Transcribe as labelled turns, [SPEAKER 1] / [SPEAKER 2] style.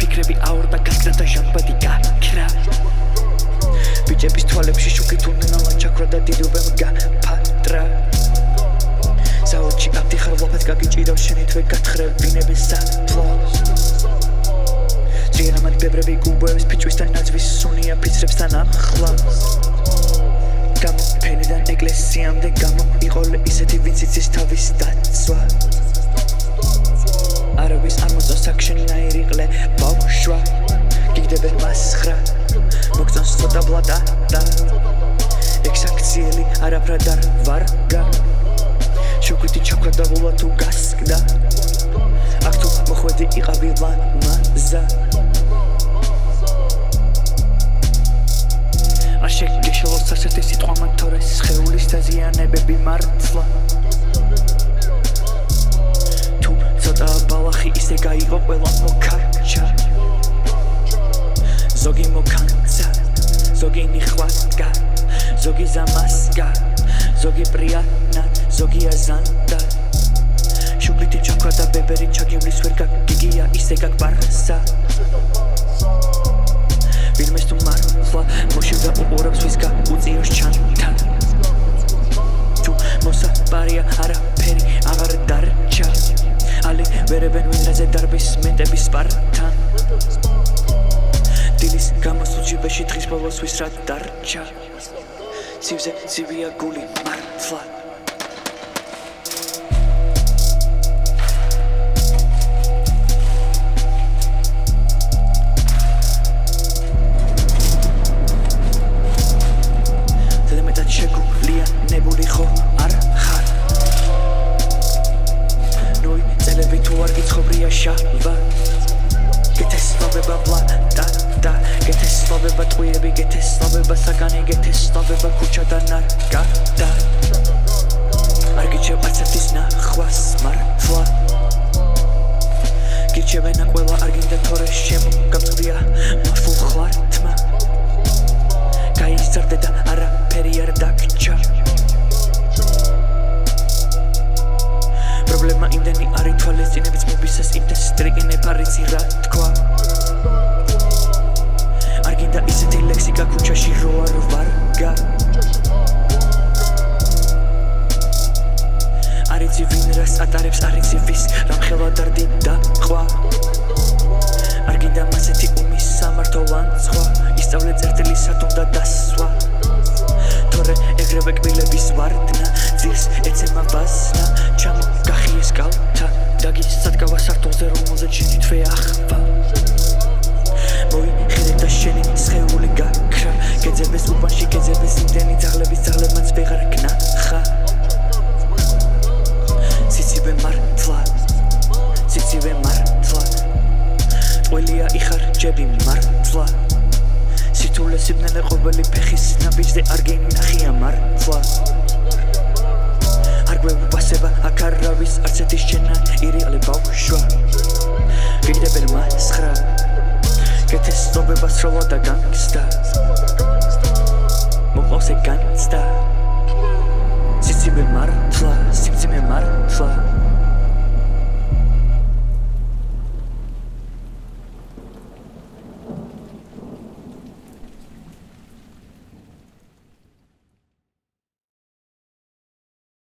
[SPEAKER 1] ფიქრები აორდა გასკდა და ჟამბადი გაქრა. ბიჭების თვალებში შუქი თუნელა ჩაქრა და დიდუბემ გაფატრა. საოცი აფიხარ ვაფად გაგიჭირავ შენი თვე გათხრევ ვინების საფლავს. ძირამად ბებრები გუბოებს ფიჭვისთან ნაძვის სუნია ფიცრებსთან ახლავს გამო ფენიდან ეკლესიამდე გამო იყოლე ისეთი ვინც იცის თავის დაცვა. არავის არ მოწონს აქშენი ნაირიყლე ბავშვა გიგდებენ მასხრა. მოგწონს ცოტა ბლატა და ექსაქციელი არაფრადარ ვარგა. შუქვითი ჩაქვა და ვულა თუ გასკდა. აქ თუ მოხვედი იყავი ლამაზა არ შეგეშალოს სასერთი სიტყვა მან თორე სხეულის დაზიანებები მართლა თუ ცოტა ბალახი ისე გაიღო ყველა მოკარჩა ზოგი მოკანცა ზოგი ნიხვასკა ზოგი ზამასკა ზოგი პრიანა ზოგი აზანდა შუქვითი ჩაქვა და ბებერი ჩაგივლის ვერ გაგიგია ისე გაგბარსა. ვინმეს თუ მართლა მოშივდა უყურებს ვის გაუწიოს ჩანთა თუ მოსაპარია არაფერი აღარ დარჩა. ალი ვერებენ ვინრაზე დარბის მენტების სპართან. დილის გამოსუჩიბეში დღის ბოლოს ვის რა დარჩა. ცივზე ცივია გული მართლა გეთესლავება ტყუილები გეთესლავება საგანი გეთესლავება ქუჩა და ნარკა და არ გიჩევ აცეთის ნახვას მართლა გიჩევენა ყველა არ გინდა თორე შემო გამწყვია მარფულ ხვართმა გაიზარდე და არაფერი არ დაგჭა. პრობლემა იმდენი არის თვალესწინებით მობისას იმდენ სტრიგინე პარიცი რა ვარდნა ძირს ეცემა ვასნა ჩამო გახიეს კალთა დაგი სადგავა სართულზე რომელზეც შენი თვე ახვა. მოიხედე და შენი სხეული გაქრა. გეძებეს უბანში გეძებეს იმდენი ძაღლების ძაღლებმაც ვეღარ გნახა. ციცივე მართლა ციცივე მართლა. ყველია იხარჯები მართლა. სითულე სიბნელე ყოველი ფეხის ნაბიჯზე არ გინახია მართლა was solo the gangster. Mojose gangster.